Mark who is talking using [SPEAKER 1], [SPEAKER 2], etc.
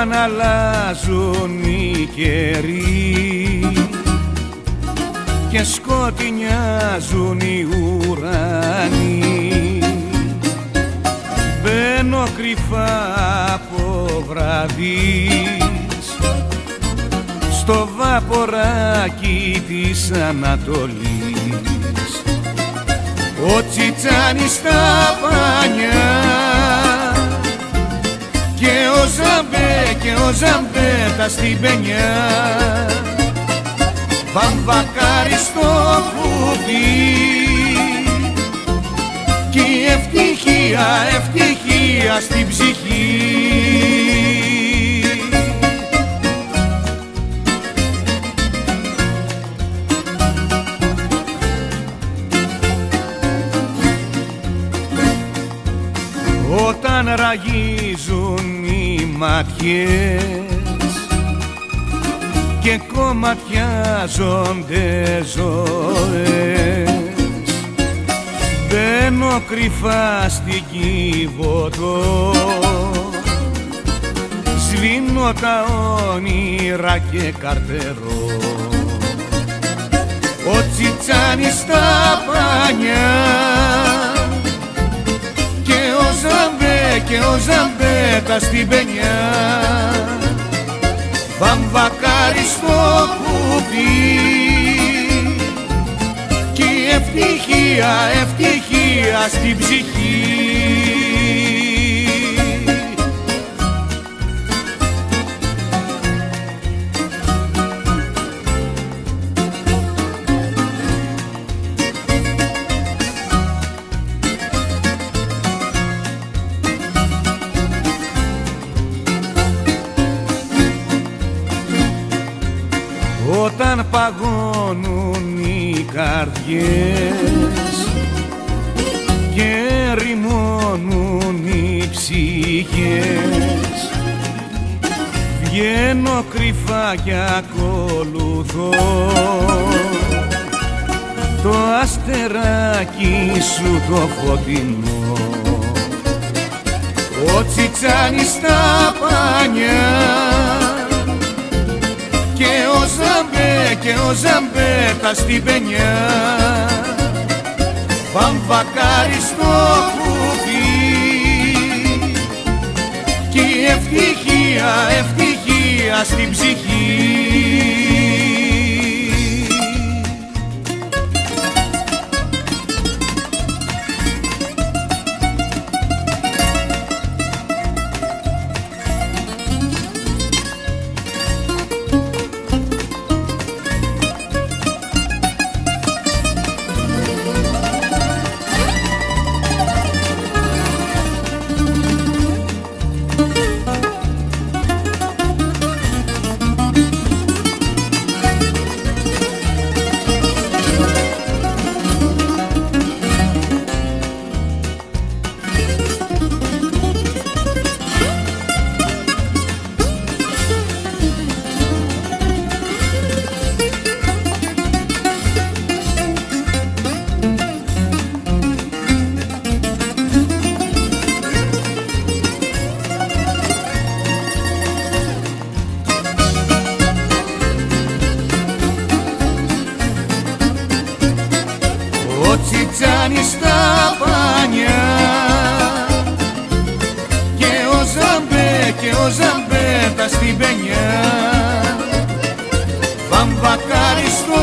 [SPEAKER 1] όταν αλλάζουν οι καιροί και σκοτεινιάζουν οι ουρανοί. Μπαίνω κρυφά από βραδείς στο βαποράκι της Ανατολής. Ο Τσιτσάνης στα πανιά και ο Ζαμπέ και ο Ζαμπέτα στην πενιά βαμβακάρι στο κουμπί κι η ευτυχία, ευτυχία στην ψυχή όταν ραγίζουν οι ματιές και κομματιάζονται ζωές. Μπαίνω κρυφά στην Κιβωτό σβήνω τα όνειρα και καρτερώ. Ο Τσιτσάνης στα Ζαμπέτα στην πενιά. Βαμβακάρι στο κουπί κι η ευτυχία, ευτυχία στην ψυχή όταν παγώνουν οι καρδιές και ρημώνουν οι ψυχές. Βγαίνω κρυφά και ακολουθώ το αστεράκι σου το φωτεινό. Ο Τσιτσάνης στα πανιά και ο Ζαμπέ και ο Ζαμπέτα στην πενιά βαμβακάρι στο κουμπί κι η ευτυχία, ευτυχία στην ψυχή Τσιτσάνης στα πανιά. Και ο Ζαμπέ και ο Ζαμπέτα στην πενιά. Βαμβακάρι στο